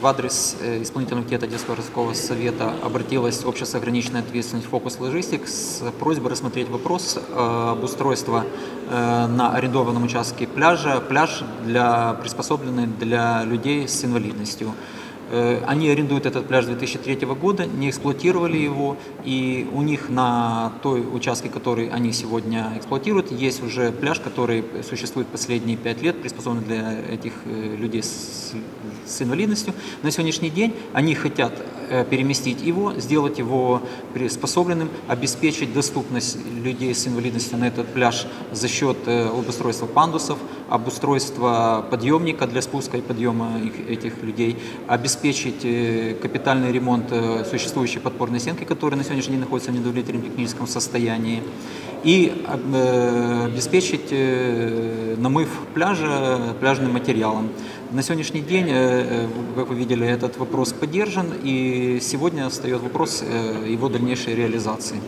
В адрес э, исполнительного комитета Детского городского совета обратилась общество ограниченной ответственностью «Фокус Логистик» с просьбой рассмотреть вопрос об устройстве э, на арендованном участке пляжа, пляж для, приспособленный для людей с инвалидностью. Э, они арендуют этот пляж с 2003 года, не эксплуатировали его, и у них на той участке, который они сегодня эксплуатируют, есть уже пляж, который существует последние пять лет, приспособленный для этих э, людей с, с инвалидностью. На сегодняшний день они хотят переместить его, сделать его приспособленным, обеспечить доступность людей с инвалидностью на этот пляж за счет обустройства пандусов, обустройства подъемника для спуска и подъема этих людей, обеспечить э, капитальный ремонт э, существующей подпорной стенки, которая на сегодняшний день находится в недовлетворительном техническом состоянии, и э, обеспечить намыв пляжа пляжным материалом. На сегодняшний день, как вы видели, этот вопрос поддержан, и сегодня встает вопрос его дальнейшей реализации.